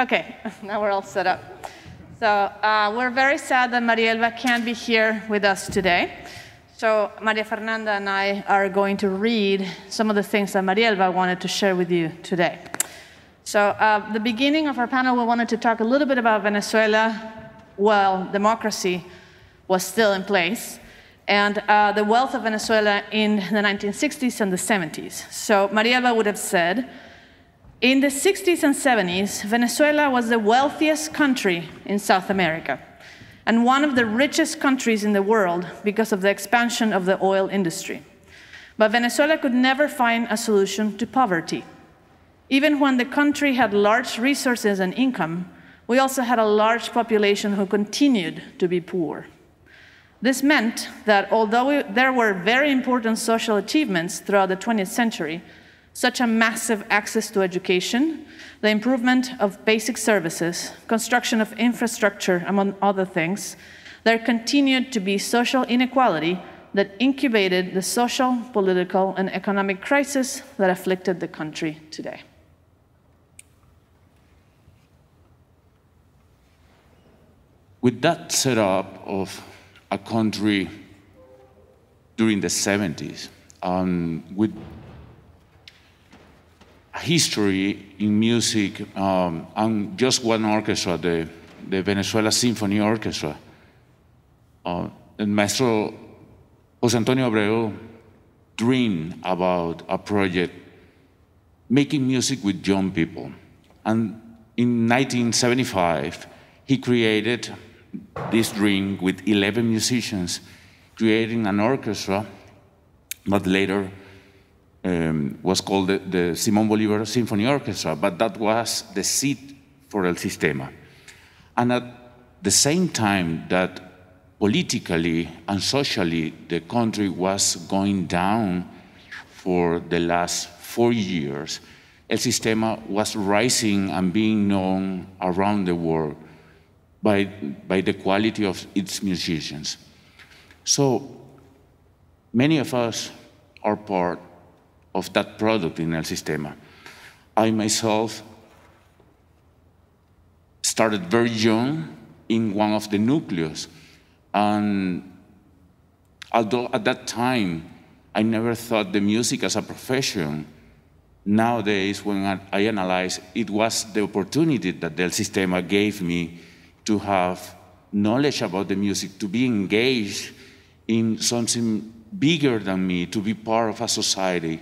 Okay, now we're all set up. So uh, we're very sad that Marielva can't be here with us today. So Maria Fernanda and I are going to read some of the things that Marielva wanted to share with you today. So uh, the beginning of our panel, we wanted to talk a little bit about Venezuela while democracy was still in place and uh, the wealth of Venezuela in the 1960s and the 70s. So Marielva would have said, in the 60s and 70s, Venezuela was the wealthiest country in South America and one of the richest countries in the world because of the expansion of the oil industry. But Venezuela could never find a solution to poverty. Even when the country had large resources and income, we also had a large population who continued to be poor. This meant that although there were very important social achievements throughout the 20th century, such a massive access to education, the improvement of basic services, construction of infrastructure, among other things, there continued to be social inequality that incubated the social, political, and economic crisis that afflicted the country today. With that setup of a country during the 70s, um, with history in music um, and just one orchestra, the, the Venezuela Symphony Orchestra. Uh, and Maestro Jose Antonio Abreu dreamed about a project making music with young people. And in 1975, he created this dream with 11 musicians, creating an orchestra, but later um, was called the, the Simon Bolivar Symphony Orchestra, but that was the seat for El Sistema. And at the same time that politically and socially the country was going down for the last four years, El Sistema was rising and being known around the world by, by the quality of its musicians. So many of us are part of that product in El Sistema. I myself started very young in one of the nucleus. And although at that time I never thought the music as a profession, nowadays when I analyze, it was the opportunity that El Sistema gave me to have knowledge about the music, to be engaged in something bigger than me, to be part of a society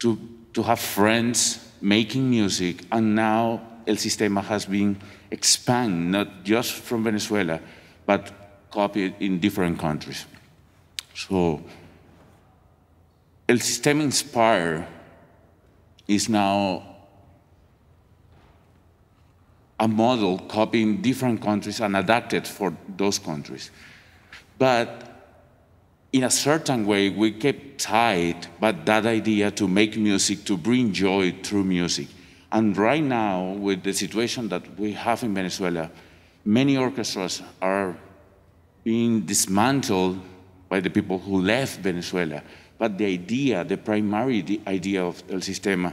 to, to have friends making music, and now El Sistema has been expanded, not just from Venezuela, but copied in different countries. So El Sistema Inspire is now a model copied in different countries and adapted for those countries. But in a certain way, we kept tied but that idea to make music, to bring joy through music. And right now, with the situation that we have in Venezuela, many orchestras are being dismantled by the people who left Venezuela. But the idea, the primary idea of El Sistema,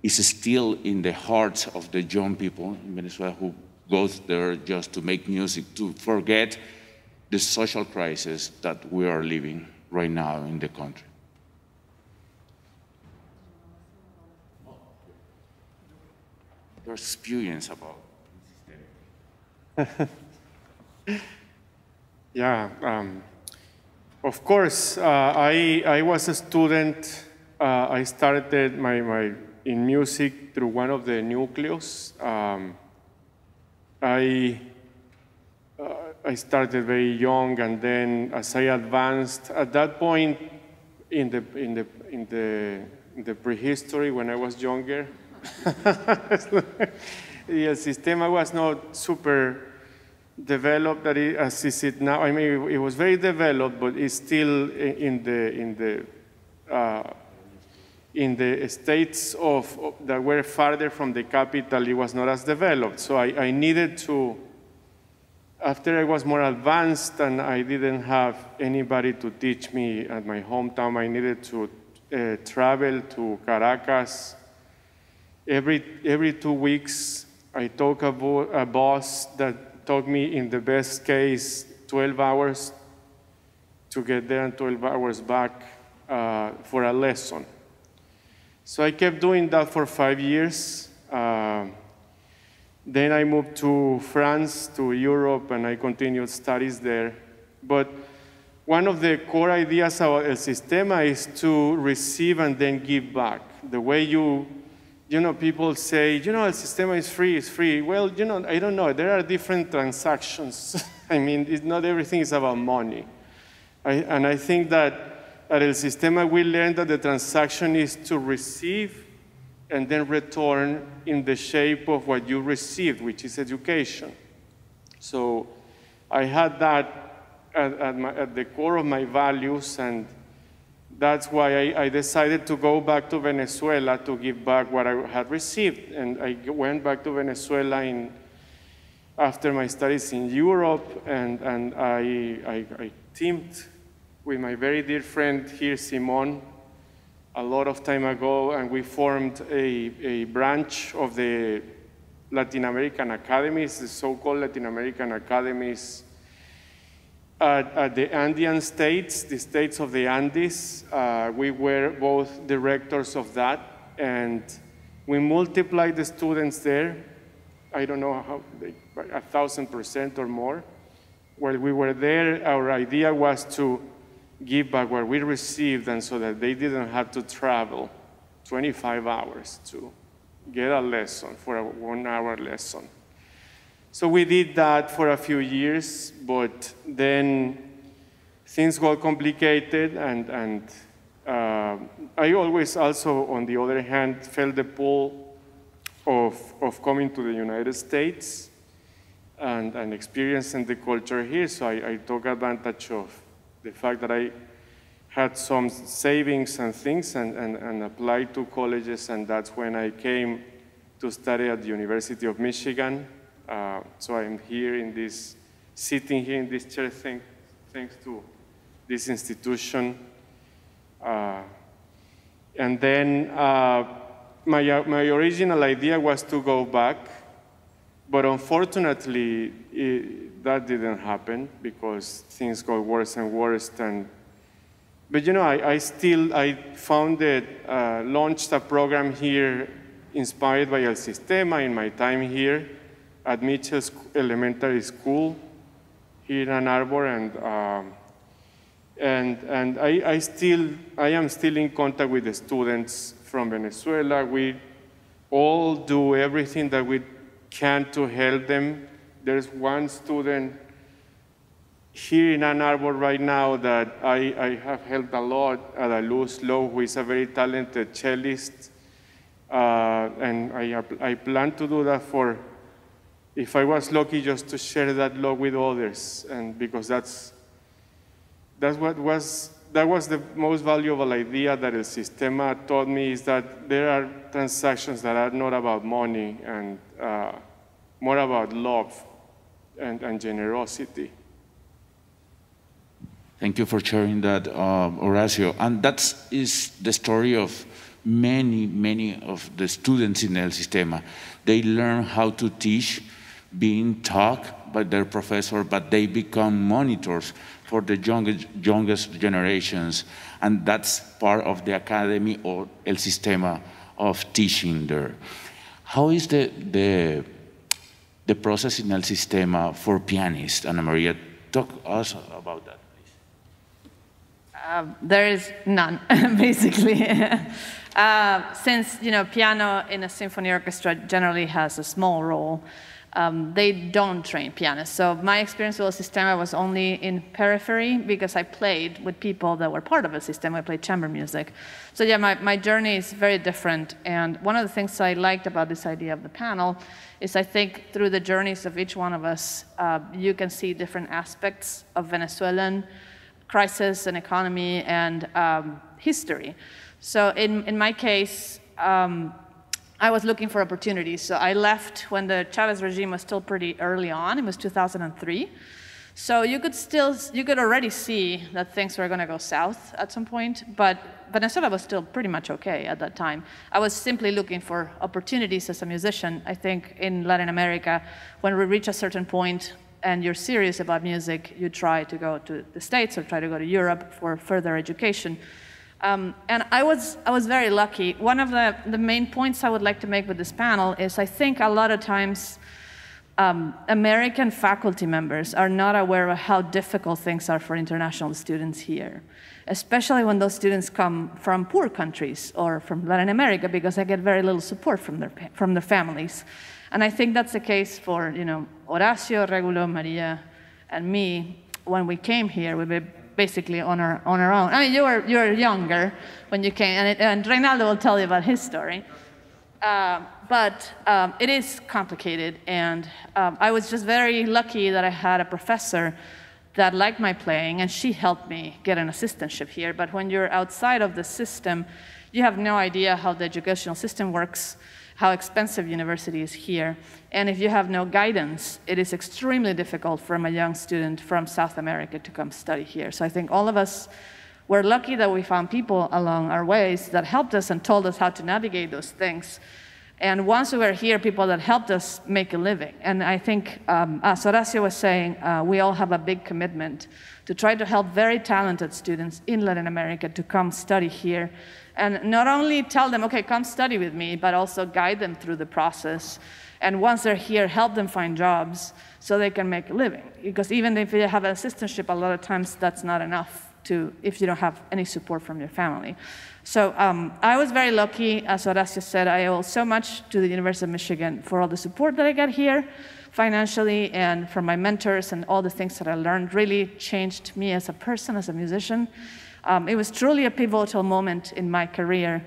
is still in the hearts of the young people in Venezuela who goes there just to make music, to forget the social crisis that we are living right now in the country. Your experience about yeah, um, of course, uh, I, I was a student. Uh, I started my, my in music through one of the nucleus. Um, I I started very young, and then as I advanced, at that point in the in the in the in the prehistory when I was younger, the system was not super developed that it, as is it now. I mean, it was very developed, but it's still in the in the uh, in the states of, of, that were farther from the capital. It was not as developed. So I, I needed to after I was more advanced and I didn't have anybody to teach me at my hometown, I needed to uh, travel to Caracas every, every two weeks I took a, bo- a bus that took me, in the best case, 12 hours to get there and 12 hours back uh, for a lesson. So I kept doing that for five years. Uh, then I moved to France, to Europe, and I continued studies there. But one of the core ideas about El Sistema is to receive and then give back. The way you, you know, people say, you know, El Sistema is free, it's free. Well, you know, I don't know. There are different transactions. I mean, it's not everything is about money. I, and I think that at El Sistema we learned that the transaction is to receive and then return in the shape of what you received, which is education. So I had that at, at, my, at the core of my values, and that's why I, I, decided to go back to Venezuela to give back what I had received. And I went back to Venezuela in, after my studies in Europe, and, and I, I, I teamed with my very dear friend here, Simon, a lot of time ago, and we formed a, a branch of the Latin American Academies, the so-called Latin American Academies at, at, the Andean states, the states of the Andes. Uh, we were both directors of that, and we multiplied the students there. I don't know how, they, a thousand percent or more. While we were there, our idea was to give back what we received and so that they didn't have to travel 25 hours to get a lesson for a one hour lesson. So we did that for a few years, but then things got complicated and, and uh, I always also, on the other hand, felt the pull of, of coming to the United States and, and experiencing the culture here. So I, I took advantage of the fact that I had some savings and things and, and, and applied to colleges, and that's when I came to study at the University of Michigan. Uh, so I'm here in this, sitting here in this chair thank, thanks to this institution. Uh, and then uh, my, my original idea was to go back, but unfortunately, it, that didn't happen because things got worse and worse. And, but you know, I, I still, I founded, uh, launched a program here inspired by El Sistema in my time here at Mitchell Elementary School here in Ann Arbor. And, um, and, and I, I, still, I am still in contact with the students from Venezuela. We all do everything that we can to help them there's one student here in Ann Arbor right now that I, I have helped a lot, Adaluz Lowe, who is a very talented cellist. Uh, and I, I plan to do that for, if I was lucky, just to share that love with others. And because that's, that's what was, that was the most valuable idea that El Sistema taught me is that there are transactions that are not about money and uh, more about love and, and generosity. Thank you for sharing that, uh, Horacio. And that is the story of many, many of the students in El Sistema. They learn how to teach, being taught by their professor, but they become monitors for the youngest, youngest generations. And that's part of the academy or El Sistema of teaching there. How is the, the the process in El Sistema for pianists. Ana Maria, talk us about that, please. Uh, there is none, basically. uh, since you know, piano in a symphony orchestra generally has a small role, um, they don't train pianists. So my experience with El Sistema was only in periphery because I played with people that were part of El system. I played chamber music. So yeah, my, my journey is very different. And one of the things I liked about this idea of the panel is I think through the journeys of each one of us, uh, you can see different aspects of Venezuelan crisis and economy and um, history. So in, in my case, um, I was looking for opportunities. So I left when the Chavez regime was still pretty early on. It was 2003. So you could still, you could already see that things were going to go south at some point, but Venezuela was still pretty much okay at that time. I was simply looking for opportunities as a musician. I think in Latin America, when we reach a certain point and you're serious about music, you try to go to the States or try to go to Europe for further education. Um, and I was, I was very lucky. One of the, the main points I would like to make with this panel is I think a lot of times um, American faculty members are not aware of how difficult things are for international students here, especially when those students come from poor countries or from Latin America because they get very little support from their, from their families. And I think that's the case for, you know, Horacio, Regulo, Maria, and me. When we came here, we basically on our, on our own. I mean, you were, you were younger when you came, and, it, and Reynaldo will tell you about his story. Uh, but um, it is complicated, and um, I was just very lucky that I had a professor that liked my playing, and she helped me get an assistantship here. But when you're outside of the system, you have no idea how the educational system works, how expensive university is here, and if you have no guidance, it is extremely difficult for a young student from South America to come study here. So I think all of us we're lucky that we found people along our ways that helped us and told us how to navigate those things. And once we were here, people that helped us make a living. And I think, um, as Horacio was saying, uh, we all have a big commitment to try to help very talented students in Latin America to come study here. And not only tell them, okay, come study with me, but also guide them through the process. And once they're here, help them find jobs so they can make a living. Because even if you have an assistantship, a lot of times that's not enough to, if you don't have any support from your family. So um, I was very lucky, as Horacio said, I owe so much to the University of Michigan for all the support that I got here financially and from my mentors and all the things that I learned really changed me as a person, as a musician. Um, it was truly a pivotal moment in my career.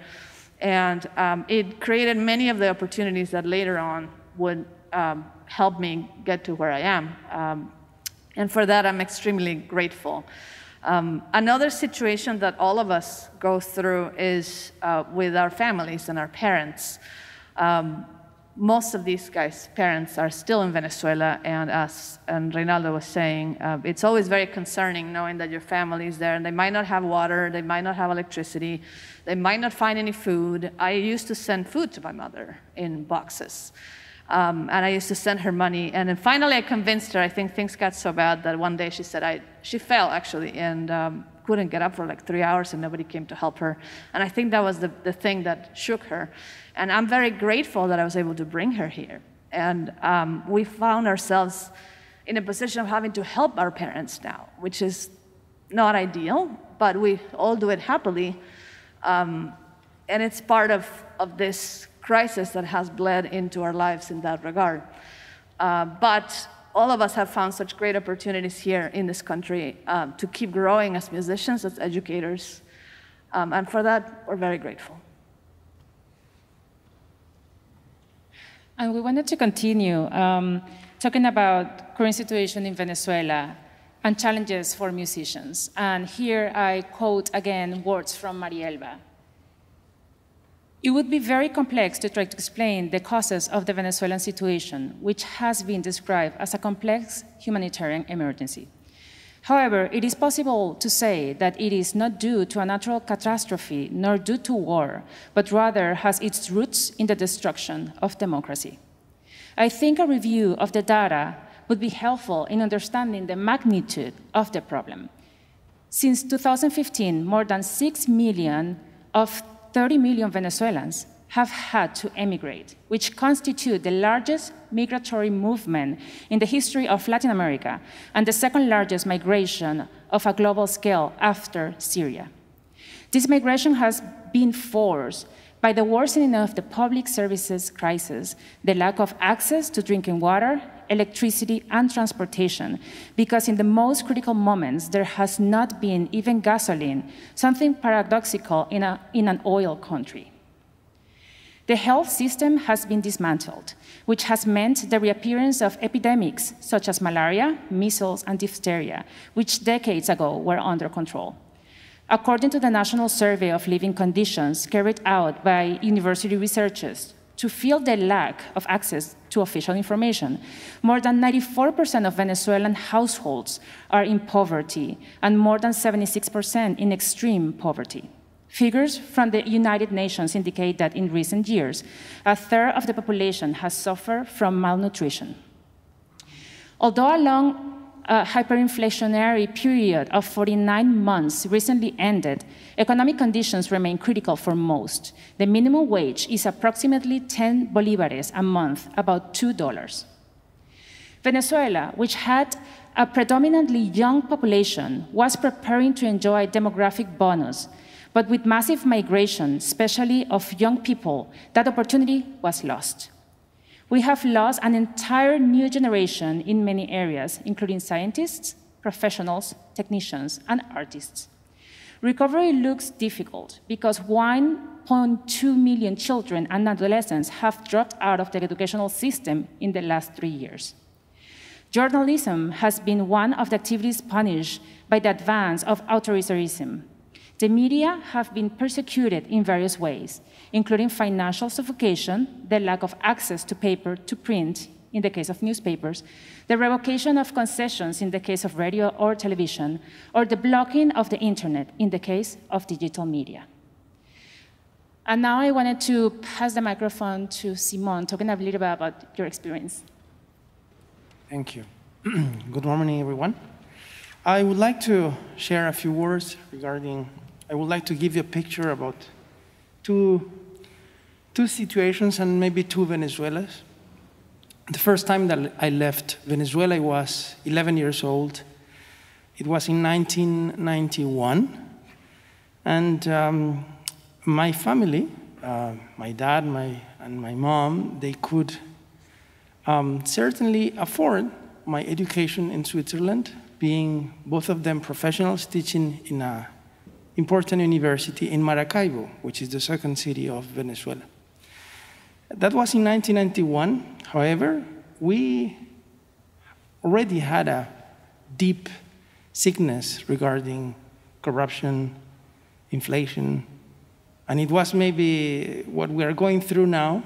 And um, it created many of the opportunities that later on would um, help me get to where I am. Um, and for that, I'm extremely grateful. Um, another situation that all of us go through is uh, with our families and our parents. Um, most of these guys' parents are still in Venezuela, and as and Reynaldo was saying, uh, it's always very concerning knowing that your family is there and they might not have water, they might not have electricity, they might not find any food. I used to send food to my mother in boxes. Um, and I used to send her money. And then finally, I convinced her. I think things got so bad that one day she said, I, she fell actually and um, couldn't get up for like three hours and nobody came to help her. And I think that was the, the thing that shook her. And I'm very grateful that I was able to bring her here. And um, we found ourselves in a position of having to help our parents now, which is not ideal, but we all do it happily. Um, and it's part of, of this crisis that has bled into our lives in that regard. Uh, but all of us have found such great opportunities here in this country um, to keep growing as musicians, as educators. Um, and for that, we're very grateful. And we wanted to continue um, talking about current situation in Venezuela and challenges for musicians. And here I quote again words from Marielba. It would be very complex to try to explain the causes of the Venezuelan situation, which has been described as a complex humanitarian emergency. However, it is possible to say that it is not due to a natural catastrophe nor due to war, but rather has its roots in the destruction of democracy. I think a review of the data would be helpful in understanding the magnitude of the problem. Since 2015, more than 6 million of 30 million Venezuelans have had to emigrate, which constitute the largest migratory movement in the history of Latin America and the second largest migration of a global scale after Syria. This migration has been forced by the worsening of the public services crisis, the lack of access to drinking water, electricity, and transportation, because in the most critical moments, there has not been even gasoline, something paradoxical in, a, in an oil country. The health system has been dismantled, which has meant the reappearance of epidemics such as malaria, measles, and diphtheria, which decades ago were under control. According to the National Survey of Living Conditions carried out by university researchers to feel the lack of access to official information. More than 94% of Venezuelan households are in poverty, and more than 76% in extreme poverty. Figures from the United Nations indicate that in recent years, a third of the population has suffered from malnutrition. Although a long uh, hyperinflationary period of 49 months recently ended, economic conditions remain critical for most. The minimum wage is approximately 10 bolivares a month, about $2. Venezuela, which had a predominantly young population, was preparing to enjoy a demographic bonus, but with massive migration, especially of young people, that opportunity was lost. We have lost an entire new generation in many areas, including scientists, professionals, technicians, and artists. Recovery looks difficult because 1.2 million children and adolescents have dropped out of the educational system in the last three years. Journalism has been one of the activities punished by the advance of authoritarianism. The media have been persecuted in various ways, including financial suffocation, the lack of access to paper to print in the case of newspapers, the revocation of concessions in the case of radio or television, or the blocking of the internet in the case of digital media. And now I wanted to pass the microphone to Simon, talking a little bit about your experience. Thank you. Good morning, everyone. I would like to share a few words regarding, I would like to give you a picture about two two situations and maybe two Venezuelas. The first time that I left Venezuela, I was 11 years old. It was in 1991. And um, my family, uh, my dad my, and my mom, they could um, certainly afford my education in Switzerland, being both of them professionals teaching in an important university in Maracaibo, which is the second city of Venezuela. That was in 1991. However, we already had a deep sickness regarding corruption, inflation, and it was maybe what we are going through now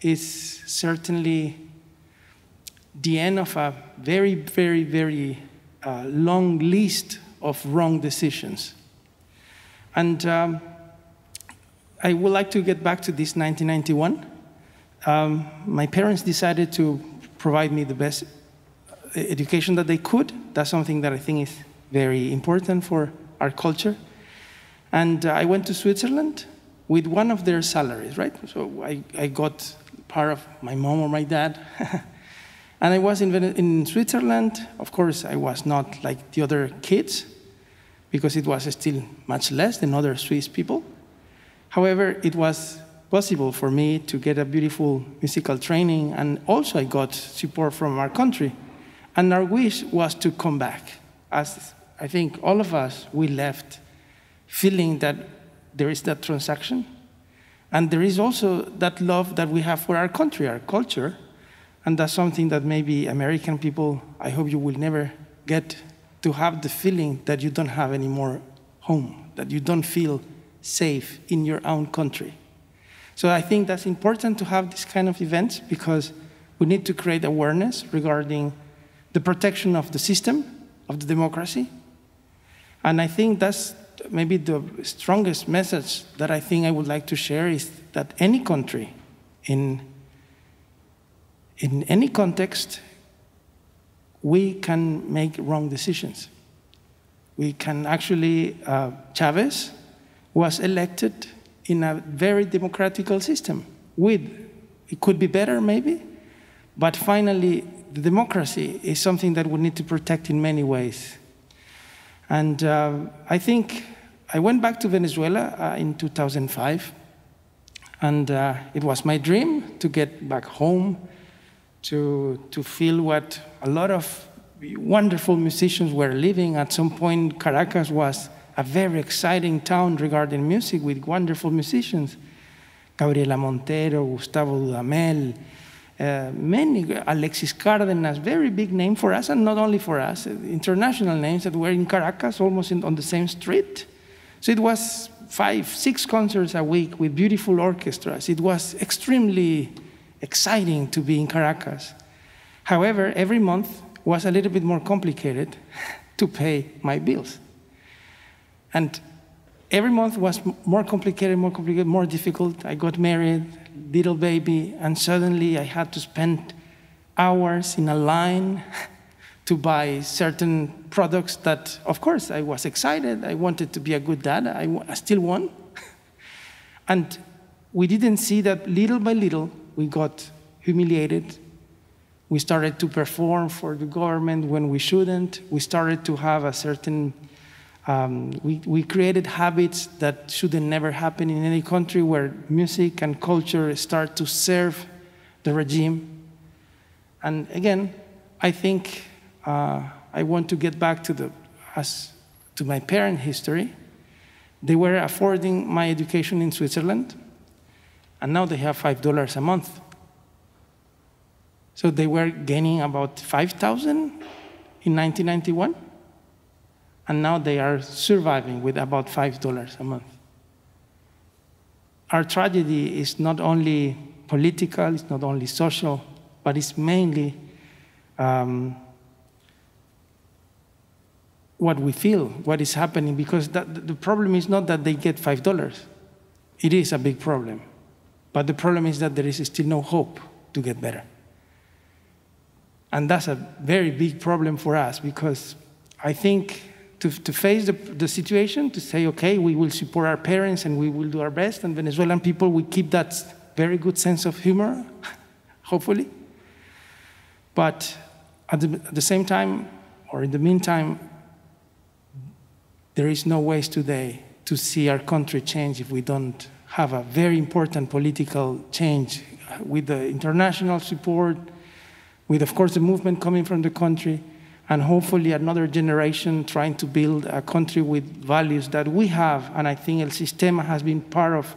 is certainly the end of a very, very, very uh, long list of wrong decisions. And um, I would like to get back to this 1991 um, my parents decided to provide me the best education that they could. That's something that I think is very important for our culture. And uh, I went to Switzerland with one of their salaries, right? So I, I got part of my mom or my dad. and I was in, in Switzerland. Of course, I was not like the other kids because it was still much less than other Swiss people. However, it was possible for me to get a beautiful musical training, and also I got support from our country. And our wish was to come back. As I think all of us, we left feeling that there is that transaction, and there is also that love that we have for our country, our culture, and that's something that maybe American people, I hope you will never get to have the feeling that you don't have any more home, that you don't feel safe in your own country. So I think that's important to have this kind of events because we need to create awareness regarding the protection of the system, of the democracy. And I think that's maybe the strongest message that I think I would like to share is that any country in, in any context, we can make wrong decisions. We can actually, uh, Chavez was elected in a very democratical system with it could be better maybe but finally the democracy is something that we need to protect in many ways and uh, i think i went back to venezuela uh, in 2005 and uh, it was my dream to get back home to, to feel what a lot of wonderful musicians were living at some point caracas was a very exciting town regarding music with wonderful musicians. Gabriela Montero, Gustavo Dudamel, uh, many, Alexis Cardenas, very big name for us, and not only for us, international names that were in Caracas, almost in, on the same street. So it was five, six concerts a week with beautiful orchestras. It was extremely exciting to be in Caracas. However, every month was a little bit more complicated to pay my bills. And every month was more complicated, more complicated, more difficult. I got married, little baby, and suddenly I had to spend hours in a line to buy certain products that, of course, I was excited. I wanted to be a good dad. I, I still want. and we didn't see that little by little we got humiliated. We started to perform for the government when we shouldn't. We started to have a certain, um, we, we created habits that shouldn't never happen in any country where music and culture start to serve the regime. And again, I think uh, I want to get back to, the, as, to my parent history. They were affording my education in Switzerland, and now they have $5 a month. So they were gaining about 5,000 in 1991, and now they are surviving with about $5 a month. Our tragedy is not only political, it's not only social, but it's mainly um, what we feel, what is happening, because that, the problem is not that they get $5. It is a big problem. But the problem is that there is still no hope to get better. And that's a very big problem for us because I think to, to face the, the situation, to say, okay, we will support our parents and we will do our best, and Venezuelan people will keep that very good sense of humor, hopefully. But at the, at the same time, or in the meantime, there is no ways today to see our country change if we don't have a very important political change with the international support, with, of course, the movement coming from the country, and hopefully another generation trying to build a country with values that we have. And I think El Sistema has been part of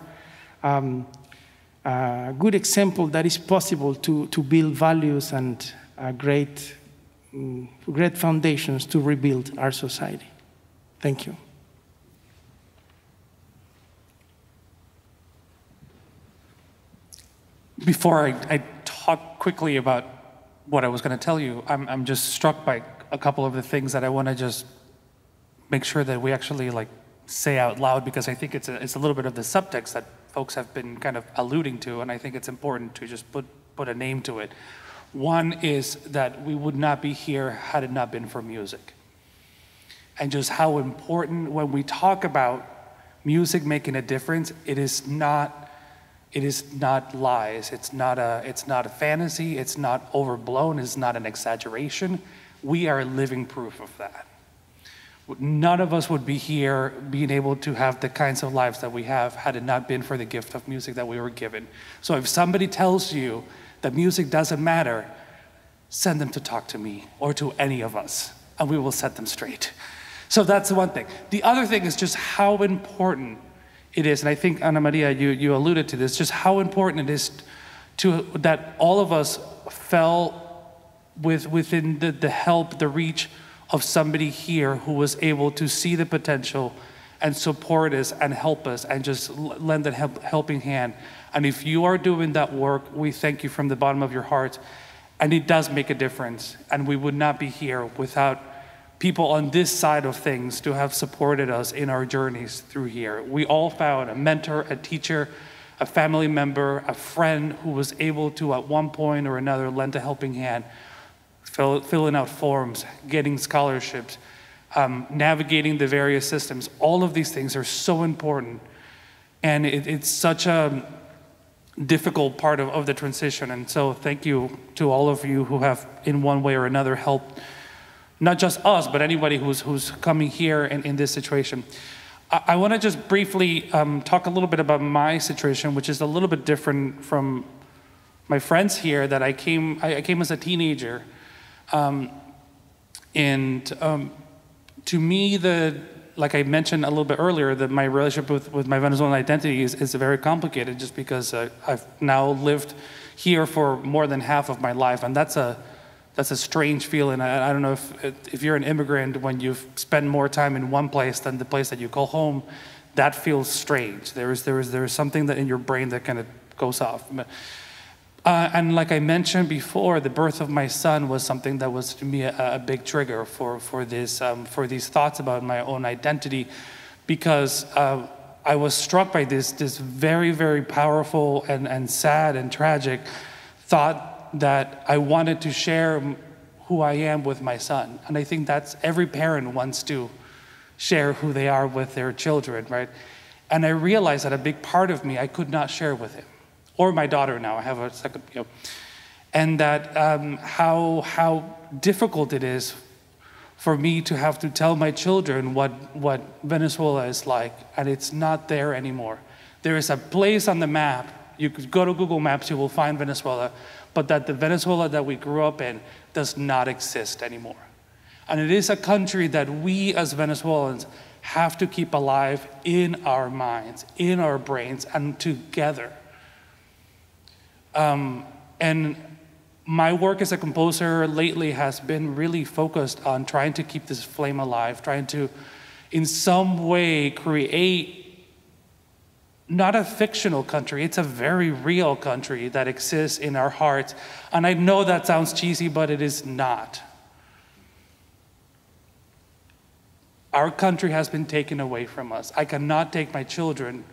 um, a good example that is possible to, to build values and great, um, great foundations to rebuild our society. Thank you. Before I, I talk quickly about what I was going to tell you, I'm, I'm just struck by a couple of the things that I want to just make sure that we actually like say out loud because I think it's a, it's a little bit of the subtext that folks have been kind of alluding to, and I think it's important to just put, put a name to it. One is that we would not be here had it not been for music and just how important when we talk about music making a difference, it is not it is not lies. It's not a it's not a fantasy, it's not overblown, it's not an exaggeration. We are living proof of that. None of us would be here being able to have the kinds of lives that we have had it not been for the gift of music that we were given. So if somebody tells you that music doesn't matter, send them to talk to me or to any of us, and we will set them straight. So that's the one thing. The other thing is just how important it is, and I think Ana Maria, you, you alluded to this, just how important it is to that all of us fell with within the, the help, the reach of somebody here who was able to see the potential and support us and help us and just lend a help, helping hand. And if you are doing that work, we thank you from the bottom of your heart. And it does make a difference. And we would not be here without people on this side of things to have supported us in our journeys through here. We all found a mentor, a teacher, a family member, a friend who was able to, at one point or another, lend a helping hand, fill, filling out forms, getting scholarships, um, navigating the various systems. All of these things are so important. And it, it's such a difficult part of, of the transition. And so, thank you to all of you who have, in one way or another, helped not just us, but anybody who's, who's coming here in, in this situation. I, I want to just briefly um, talk a little bit about my situation, which is a little bit different from my friends here. That I came, I, I came as a teenager, um, and um, to me, the like I mentioned a little bit earlier, that my relationship with, with my Venezuelan identity is, is very complicated, just because uh, I've now lived here for more than half of my life, and that's a that's a strange feeling. I, I, don't know if, if you're an immigrant, when you've spent more time in one place than the place that you call home, that feels strange. There is, there is, there is something that in your brain that kind of goes off. Uh, and like I mentioned before, the birth of my son was something that was to me a, a big trigger for, for, this, um, for these thoughts about my own identity because uh, I was struck by this, this very, very powerful and, and sad and tragic thought that I wanted to share who I am with my son. And I think that's every parent wants to share who they are with their children, right? And I realized that a big part of me I could not share with him or my daughter now. I have a second, you know, and that um, how how difficult it is for me to have to tell my children what what Venezuela is like, and it's not there anymore. There is a place on the map. You could go to Google Maps, you will find Venezuela, but that the Venezuela that we grew up in does not exist anymore. And it is a country that we as Venezuelans have to keep alive in our minds, in our brains, and together. Um, and my work as a composer lately has been really focused on trying to keep this flame alive, trying to, in some way, create not a fictional country, it's a very real country that exists in our hearts. And I know that sounds cheesy, but it is not. Our country has been taken away from us. I cannot take my children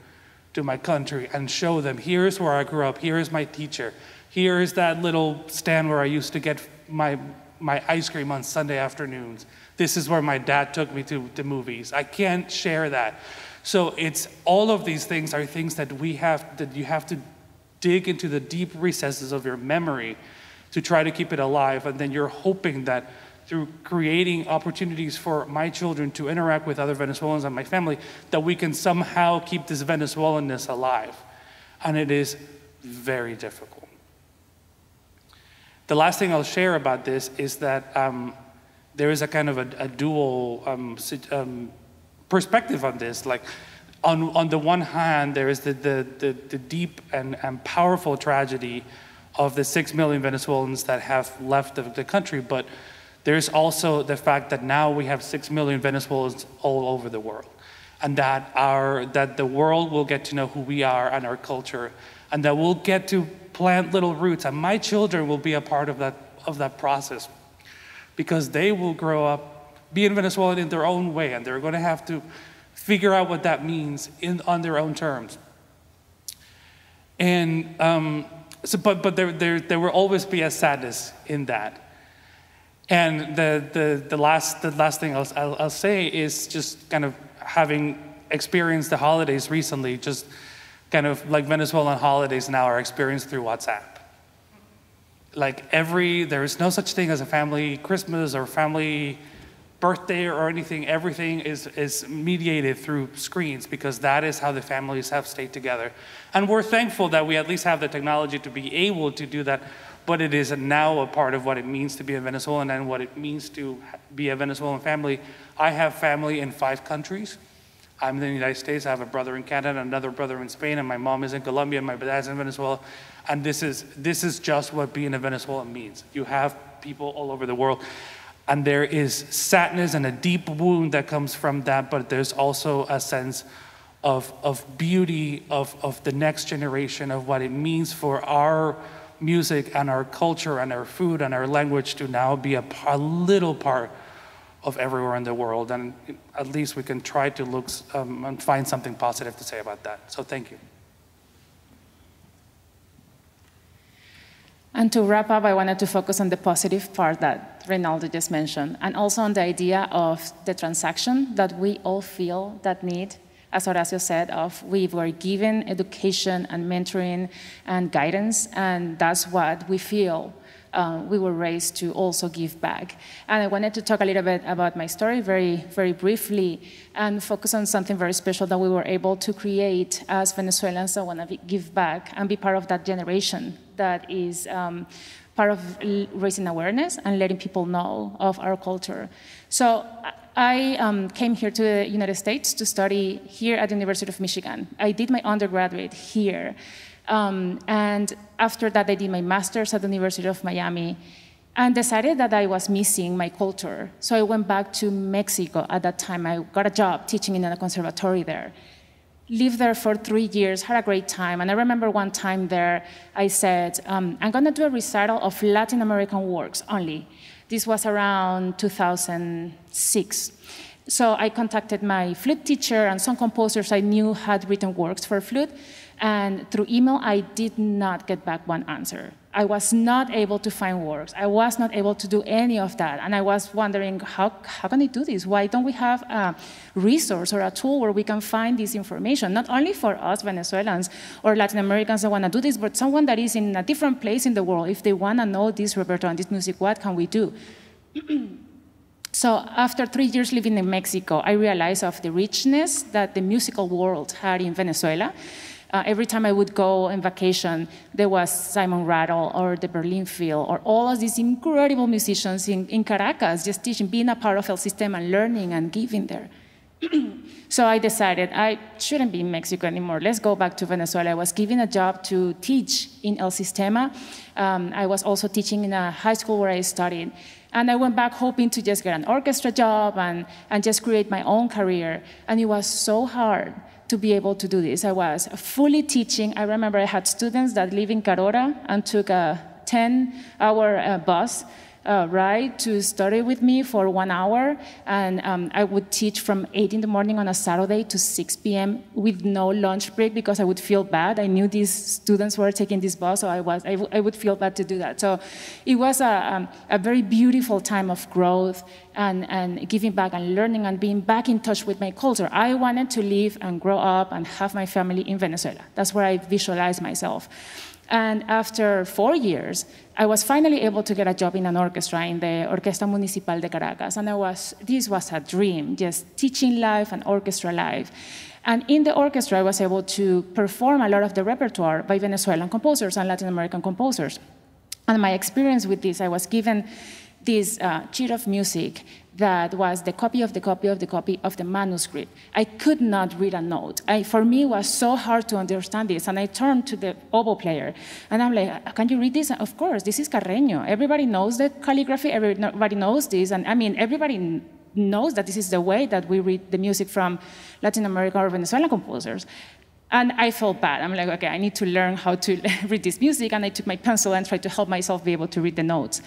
to my country and show them here's where I grew up, here's my teacher, here's that little stand where I used to get my, my ice cream on Sunday afternoons. This is where my dad took me to the movies. I can't share that. So it's all of these things are things that we have that you have to dig into the deep recesses of your memory to try to keep it alive and then you're hoping that through creating opportunities for my children to interact with other Venezuelans and my family, that we can somehow keep this Venezuelanness alive. And it is very difficult. The last thing I'll share about this is that um, there is a kind of a, a dual um, um, perspective on this. Like, on, on the one hand, there is the, the, the, the deep and, and powerful tragedy of the six million Venezuelans that have left the, the country, but there's also the fact that now we have six million Venezuelans all over the world, and that, our, that the world will get to know who we are and our culture, and that we'll get to plant little roots, and my children will be a part of that, of that process because they will grow up being Venezuela in their own way, and they're going to have to figure out what that means in, on their own terms. And um, so, but, but there, there, there will always be a sadness in that. And the, the, the, last, the last thing I'll, I'll, I'll say is just kind of having experienced the holidays recently, just kind of like Venezuelan holidays now are experienced through WhatsApp. Like every, there is no such thing as a family Christmas or family birthday or anything. Everything is, is mediated through screens because that is how the families have stayed together. And we're thankful that we at least have the technology to be able to do that but it is now a part of what it means to be a Venezuelan and what it means to be a Venezuelan family. I have family in five countries. I'm in the United States. I have a brother in Canada, another brother in Spain, and my mom is in Colombia, and my dad's in Venezuela. And this is, this is just what being a Venezuelan means. You have people all over the world. And there is sadness and a deep wound that comes from that, but there's also a sense of, of beauty of, of the next generation, of what it means for our music and our culture and our food and our language to now be a, a little part of everywhere in the world. And at least we can try to look um, and find something positive to say about that. So thank you. And to wrap up, I wanted to focus on the positive part that Reynaldo just mentioned, and also on the idea of the transaction that we all feel that need as Horacio said, of we were given education and mentoring and guidance, and that's what we feel uh, we were raised to also give back. And I wanted to talk a little bit about my story very, very briefly and focus on something very special that we were able to create as Venezuelans that want to give back and be part of that generation that is um, part of raising awareness and letting people know of our culture. So I um, came here to the United States to study here at the University of Michigan. I did my undergraduate here. Um, and after that, I did my master's at the University of Miami and decided that I was missing my culture. So I went back to Mexico at that time. I got a job teaching in a conservatory there. Lived there for three years, had a great time. And I remember one time there, I said, um, I'm going to do a recital of Latin American works only. This was around 2006. So I contacted my flute teacher and some composers I knew had written works for flute. And through email, I did not get back one answer. I was not able to find works. I was not able to do any of that. And I was wondering, how, how can I do this? Why don't we have a resource or a tool where we can find this information, not only for us Venezuelans or Latin Americans that want to do this, but someone that is in a different place in the world. If they want to know this repertoire and this music, what can we do? So after three years living in Mexico, I realized of the richness that the musical world had in Venezuela. Uh, every time I would go on vacation, there was Simon Rattle or the Berlin Phil or all of these incredible musicians in, in Caracas just teaching, being a part of El Sistema and learning and giving there. so I decided I shouldn't be in Mexico anymore. Let's go back to Venezuela. I was given a job to teach in El Sistema. Um, I was also teaching in a high school where I studied. And I went back hoping to just get an orchestra job and, and just create my own career. And it was so hard to be able to do this. I was fully teaching. I remember I had students that live in Carora and took a 10 hour uh, bus uh, ride to study with me for one hour. And um, I would teach from 8 in the morning on a Saturday to 6 p.m. with no lunch break because I would feel bad. I knew these students were taking this bus, so I, was, I, would feel bad to do that. So it was a, um, a very beautiful time of growth and, and giving back and learning and being back in touch with my culture. I wanted to live and grow up and have my family in Venezuela. That's where I visualized myself. And after four years, I was finally able to get a job in an orchestra in the Orquesta Municipal de Caracas. And I was, this was a dream, just teaching live and orchestra live. And in the orchestra, I was able to perform a lot of the repertoire by Venezuelan composers and Latin American composers. And my experience with this, I was given this uh, sheet of music that was the copy of the copy of the copy of the manuscript. I could not read a note. I, for me, it was so hard to understand this. And I turned to the oboe player, and I'm like, uh, "Can you read this?" Of course, this is Carreño. Everybody knows the calligraphy. Everybody knows this, and I mean, everybody knows that this is the way that we read the music from Latin American or Venezuelan composers. And I felt bad. I'm like, okay, I need to learn how to read this music. And I took my pencil and tried to help myself be able to read the notes.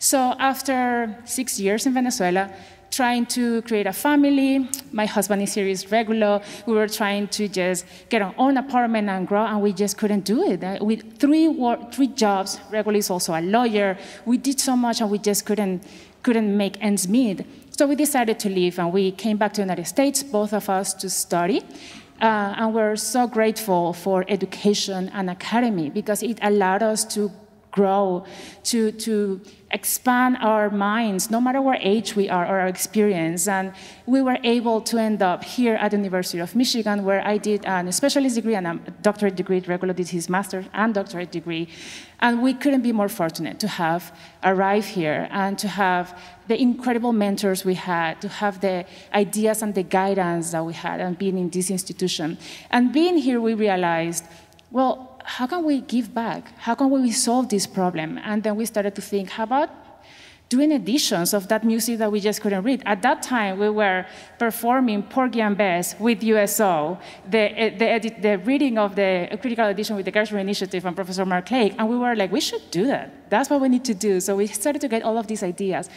So after six years in Venezuela, trying to create a family, my husband is is Regulo. We were trying to just get our own apartment and grow, and we just couldn't do it. Uh, with three work, three jobs, Regulo is also a lawyer. We did so much, and we just couldn't couldn't make ends meet. So we decided to leave, and we came back to the United States, both of us, to study. Uh, and we're so grateful for education and academy because it allowed us to grow, to, to expand our minds, no matter what age we are or our experience. And we were able to end up here at the University of Michigan, where I did a specialist degree and a doctorate degree. Regulo did his master's and doctorate degree. And we couldn't be more fortunate to have arrived here and to have the incredible mentors we had, to have the ideas and the guidance that we had, and being in this institution. And being here, we realized, well, how can we give back? How can we solve this problem? And then we started to think, how about doing editions of that music that we just couldn't read. At that time, we were performing Porgy and Bess with USO, the, eh, the, edit, the reading of the critical edition with the Gershwin Initiative and Professor Mark Clague, and we were like, we should do that. That's what we need to do. So we started to get all of these ideas.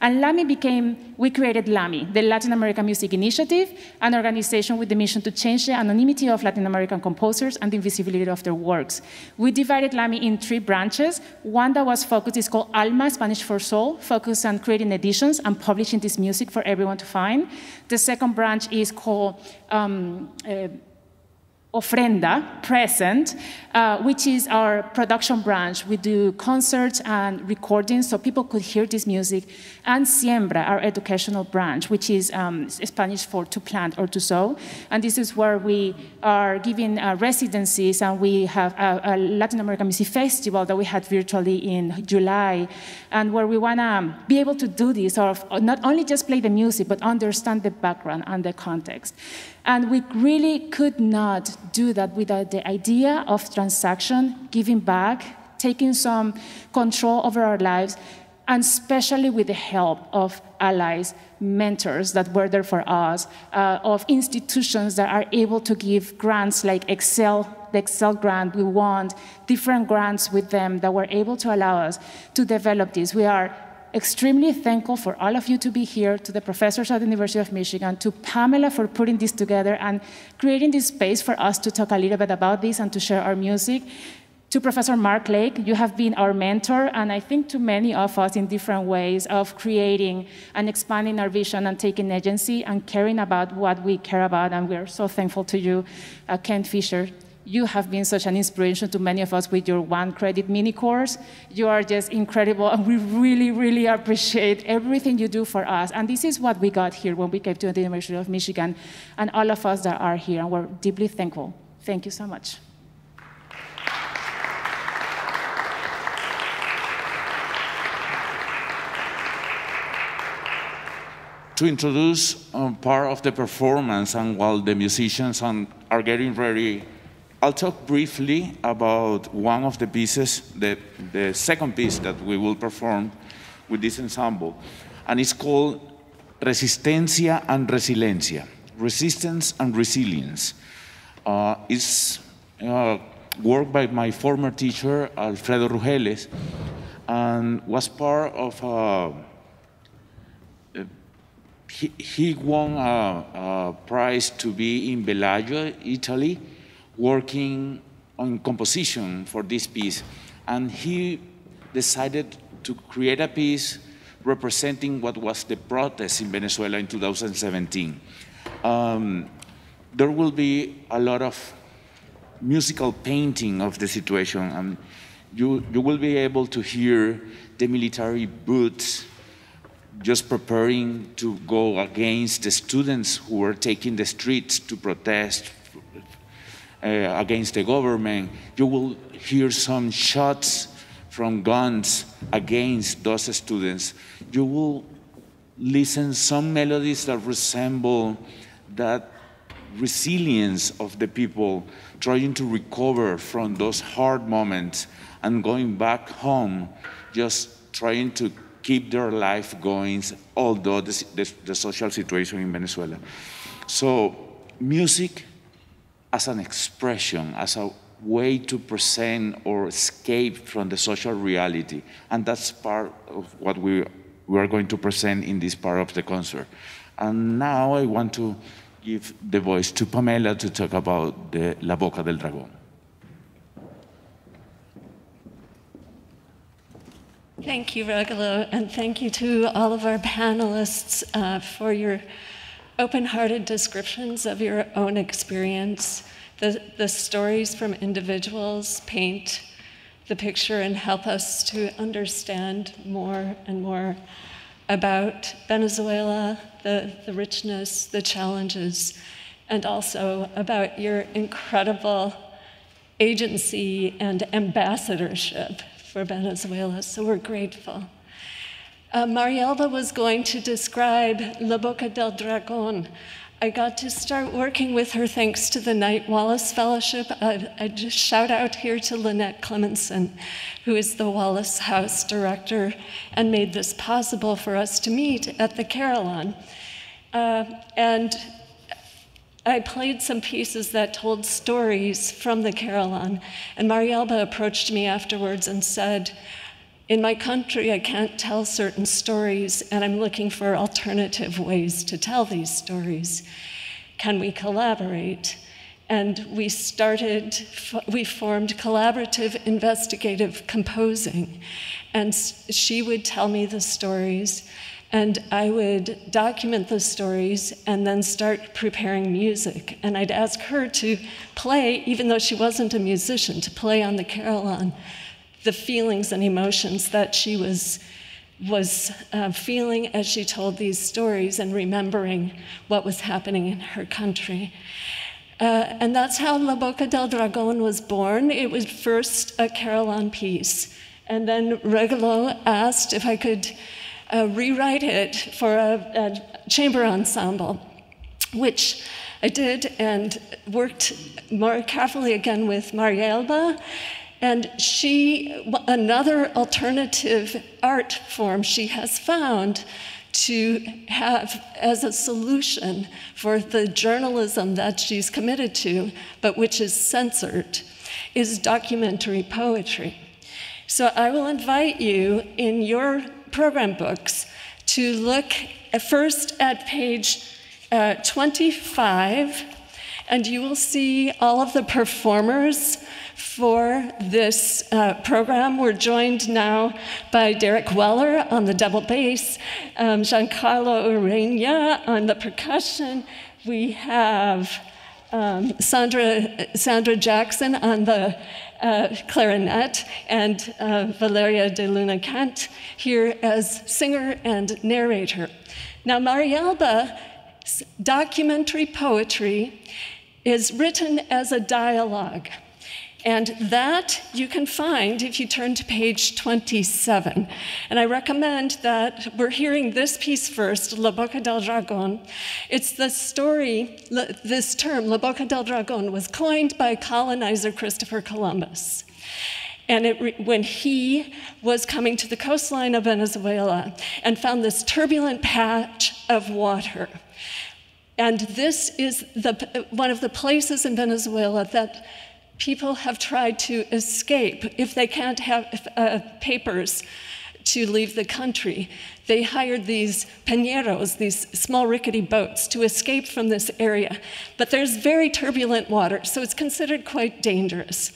And LAMI became, we created LAMI, the Latin American Music Initiative, an organization with the mission to change the anonymity of Latin American composers and the invisibility of their works. We divided LAMI in three branches. One that was focused is called ALMA, Spanish for Soul, focused on creating editions and publishing this music for everyone to find. The second branch is called um, uh, Ofrenda, present, uh, which is our production branch. We do concerts and recordings so people could hear this music. And Siembra, our educational branch, which is um, Spanish for to plant or to sow. And this is where we are giving uh, residencies and we have a, a, Latin American Music Festival that we had virtually in July. And where we want to be able to do this, or not only just play the music, but understand the background and the context. And we really could not do that without the idea of transaction, giving back, taking some control over our lives, and especially with the help of allies, mentors that were there for us, uh, of institutions that are able to give grants like Excel, the Excel grant. We want different grants with them that were able to allow us to develop this. We are extremely thankful for all of you to be here, to the professors at the University of Michigan, to Pamela for putting this together and creating this space for us to talk a little bit about this and to share our music. To Professor Mark Clague, you have been our mentor, and I think to many of us in different ways of creating and expanding our vision and taking agency and caring about what we care about, and we're so thankful to you, uh, Ken Fischer. You have been such an inspiration to many of us with your one credit mini course. You are just incredible, and we really, really appreciate everything you do for us. And this is what we got here when we came to the University of Michigan, and all of us that are here, and we're deeply thankful. Thank you so much. to introduce um, part of the performance and while the musicians are getting ready, I'll talk briefly about one of the pieces, the, the second piece that we will perform with this ensemble. And it's called Resistencia and Resiliencia, Resistance and Resilience. Uh, it's uh, work by my former teacher, Alfredo Rugeles, and was part of uh, he, he won a, a, prize to be in Bellagio, Italy, working on composition for this piece. And he decided to create a piece representing what was the protest in Venezuela in 2017. Um, there will be a lot of musical painting of the situation, and you, you will be able to hear the military boots just preparing to go against the students who were taking the streets to protest uh, against the government. You will hear some shots from guns against those students. You will listen some melodies that resemble that resilience of the people trying to recover from those hard moments and going back home, just trying to keep their life going, although the, the, the social situation in Venezuela. So, music as an expression, as a way to present or escape from the social reality. And that's part of what we, we are going to present in this part of the concert. And now I want to give the voice to Pamela to talk about the La Boca del Dragón. Thank you, Regulo, and thank you to all of our panelists uh, for your open hearted descriptions of your own experience. The, the stories from individuals paint the picture and help us to understand more and more about Venezuela, the, the richness, the challenges, and also about your incredible agency and ambassadorship for Venezuela, so we're grateful. Uh, Marielba was going to describe La Boca del Dragón. I got to start working with her thanks to the Knight Wallace Fellowship. I, I just shout out here to Lynette Clemetson, who is the Wallace House director and made this possible for us to meet at the Carillon. Uh, and I played some pieces that told stories from the Carillon, and Marielba approached me afterwards and said, In my country, I can't tell certain stories, and I'm looking for alternative ways to tell these stories. Can we collaborate? And we started, we formed collaborative investigative composing. And she would tell me the stories, and I would document the stories and then start preparing music. And I'd ask her to play, even though she wasn't a musician, to play on the carillon the feelings and emotions that she was, was uh, feeling as she told these stories and remembering what was happening in her country. Uh, and that's how La Boca del Dragón was born. It was first a carillon piece. And then Regulo asked if I could uh, rewrite it for a, a, chamber ensemble, which I did and worked more carefully again with Marielba And she, another alternative art form she has found to have as a solution for the journalism that she's committed to, but which is censored, is documentary poetry. So I will invite you in your program books to look first at page uh, 25, and you will see all of the performers for this uh, program. We're joined now by Derek Weller on the double bass, um, Giancarlo Urena on the percussion. We have um, Sandra, Sandra Jackson on the uh, clarinet, and uh, Valeria de Luna Kent here as singer and narrator. Now, Marielba's documentary poetry is written as a dialogue. And that you can find if you turn to page 27. And I recommend that we're hearing this piece first, La Boca del Dragon. It's the story, this term, La Boca del Dragon, was coined by colonizer Christopher Columbus. And it, when he was coming to the coastline of Venezuela and found this turbulent patch of water, and this is the, one of the places in Venezuela that people have tried to escape if they can't have uh, papers to leave the country. They hired these peñeros, these small rickety boats, to escape from this area. But there's very turbulent water, so it's considered quite dangerous.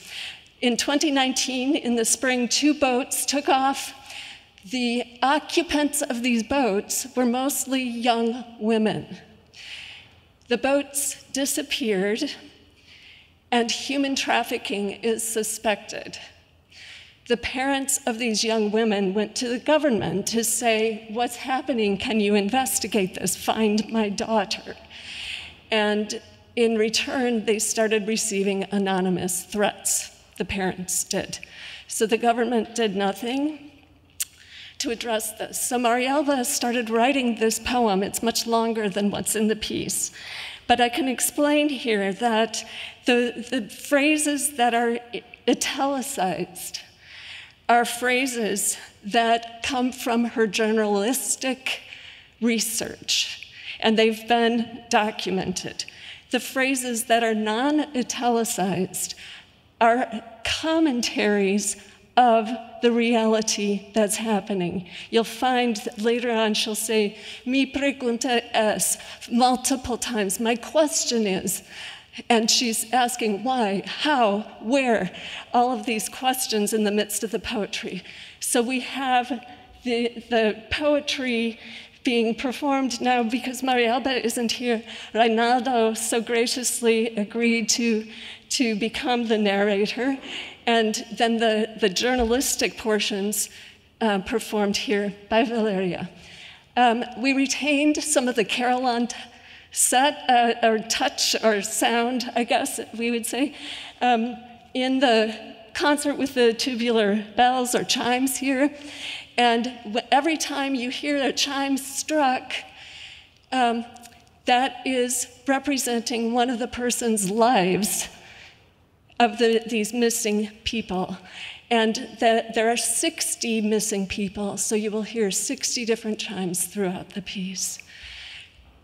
In 2019, in the spring, two boats took off. The occupants of these boats were mostly young women. The boats disappeared and human trafficking is suspected. The parents of these young women went to the government to say, What's happening? Can you investigate this? Find my daughter. And in return, they started receiving anonymous threats. The parents did. So the government did nothing to address this. So Marielba started writing this poem. It's much longer than what's in the piece. But I can explain here that the, the phrases that are italicized are phrases that come from her journalistic research, and they've been documented. The phrases that are non italicized are commentaries of the reality that's happening. You'll find later on she'll say, Mi pregunta es, multiple times. My question is, and she's asking why, how, where, all of these questions in the midst of the poetry. So we have the, the poetry being performed now because Marielba isn't here. Reinaldo so graciously agreed to, to become the narrator. And then the, the journalistic portions uh, performed here by Valeria. Um, we retained some of the carillon set uh, or touch or sound, I guess we would say, um, in the concert with the tubular bells or chimes here. And every time you hear a chime struck, um, that is representing one of the person's lives of the, these missing people. And the, there are 60 missing people, so you will hear 60 different chimes throughout the piece.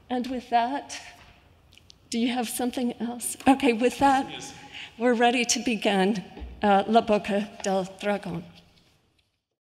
And with that, do you have something else? Okay, with that, we're ready to begin uh, La Boca del Dragon.